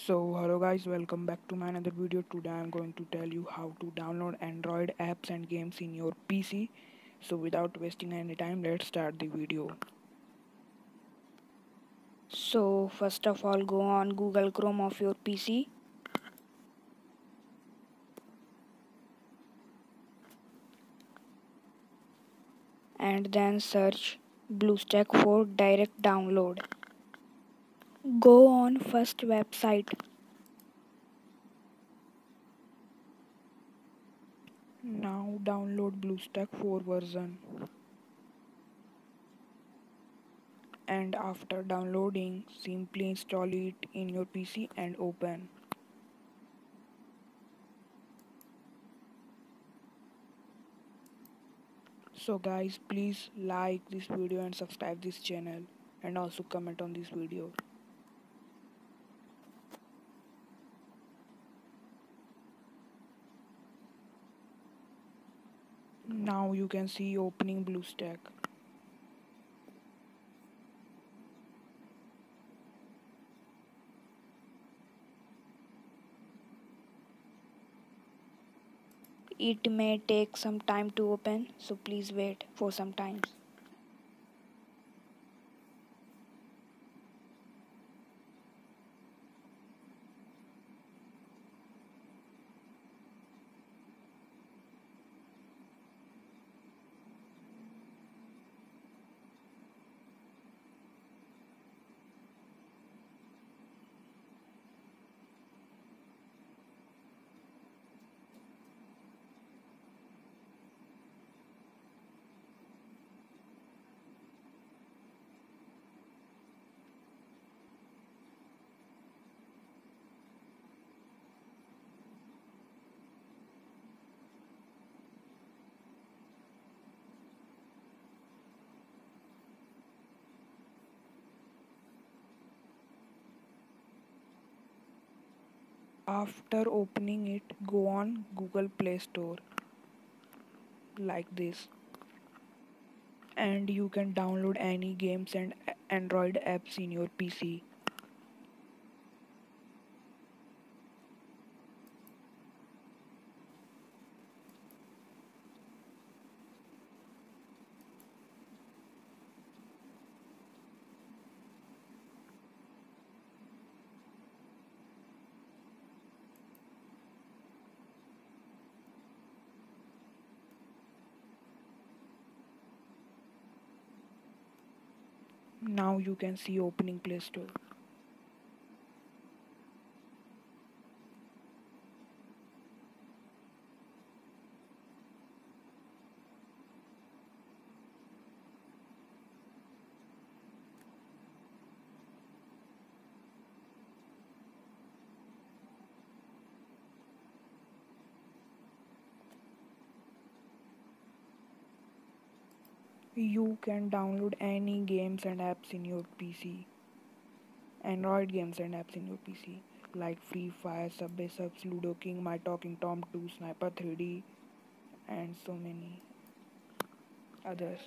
so hello guys welcome back to my another video. Today i'm going to tell you how to download android apps and games in your pc so without wasting any time let's start the video. So first of all go on google chrome of your pc and then search bluestack for direct download Go on first website. Now download BlueStack 4 version. And after downloading, simply install it in your PC and open. So guys, please like this video and subscribe this channel and also comment on this video. Now you can see opening BlueStack it may take some time to open so please wait for some time after opening it go on google play store like this. And you can download any games and android apps in your pc now you can see opening play store you can download any games and apps in your PC. Android games and apps in your PC like Free Fire, Subway Surfers, Ludo King, My Talking Tom 2, Sniper 3D, and so many others.